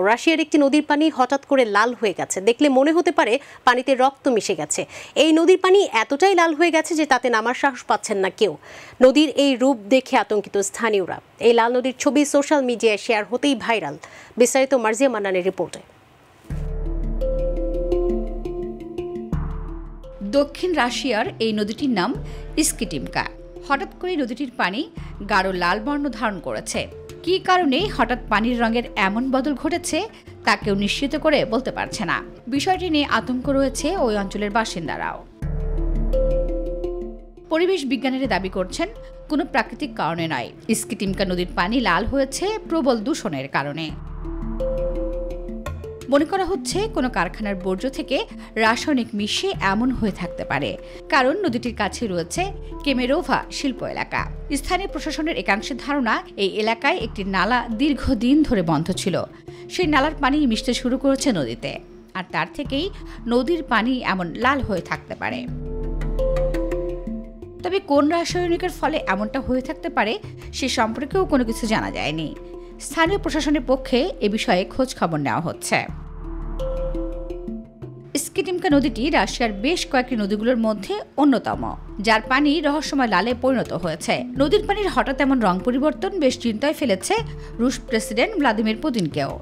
রাশিয়ার একটি নদীর পানি হঠাৎ করে লাল হয়ে গেছে। দেখলে মনে হতে পারে পানিতে রক্ত মিশে গেছে। এই নদীর পানি এতটাই লাল হয়ে গেছে যে তাতে নামার সাহস পাচ্ছেন না কেউ। নদীর এই রূপ দেখে আতঙ্কিত স্থানীয়রা। এই লাল নদীর ছবি সোশ্যাল মিডিয়ায় শেয়ার হতেই ভাইরাল। বিস্তারিত মার্জিয়া মান্নানের রিপোর্টে। দক্ষিণ রাশিয়ার এই নদীটির নাম ইস্কিটিমকা। হঠাৎ করে নদীটির পানি গাঢ় লাল বর্ণ ধারণ করেছে। কী কারণে হঠাৎ পানির রঙের এমন বদল ঘটেছে, তা কেউ নিশ্চিত করে বলতে পারছে না। বিষয়টি নিয়ে আতঙ্ক রয়েছে ওই অঞ্চলের বাসিন্দারাও। পরিবেশ বিজ্ঞানীরা দাবি করছেন, কোনো প্রাকৃতিক কারণে নয়। ইস্কিটিমকা নদীর পানি লাল হয়েছে প্রবল দূষণের কারণে। মনে করা হচ্ছে কোনো কারখানার বর্জ্য থেকে রাসায়নিক মিশে এমন হয়ে থাকতে পারে। কারণ নদীটির কাছে রয়েছে কেমেরোভা শিল্প এলাকা। স্থানীয় প্রশাসনের একাংশের ধারণা, এই এলাকায় একটি নালা দীর্ঘদিন ধরে বন্ধ ছিল। সেই নালার পানি মিশতে শুরু করেছে নদীতে। আর তার থেকেই নদীর পানি এমন লাল হয়ে থাকতে পারে। তবে কোন রাসায়নিকের ফলে এমনটা হয়ে থাকতে পারে, সে সম্পর্কেও কোনো কিছু জানা যায়নি। স্থানীয় প্রশাসনের পক্ষে এ বিষয়ে খোঁজ খবর নেওয়া হচ্ছে। স্কিটিমকা নদীটি রাশিয়ার বেশ কয়েকটি নদীগুলোর মধ্যে অন্যতম যার পানি রহস্যময় লালে পরিণত হয়েছে। নদীর পানির হঠাৎ এমন রং পরিবর্তন বেশ চিন্তায় ফেলেছে রুশ প্রেসিডেন্ট ভ্লাদিমির পুতিনকেও।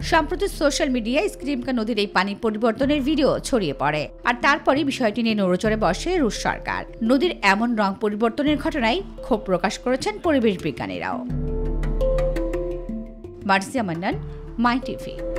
সম্প্রতি সোশ্যাল মিডিয়ায় স্ক্রিমকা নদীর এই পানি পরিবর্তনের ভিডিও ছড়িয়ে পড়ে। আর তারপরে বিষয়টি নিয়ে নড়েচড়ে বসে রুশ সরকার। নদীর এমন রং পরিবর্তনের ঘটনায় ক্ষোভ প্রকাশ করেছেন পরিবেশ বিজ্ঞানীরাও। Marsia Mannan My TV.